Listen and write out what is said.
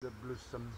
the blossom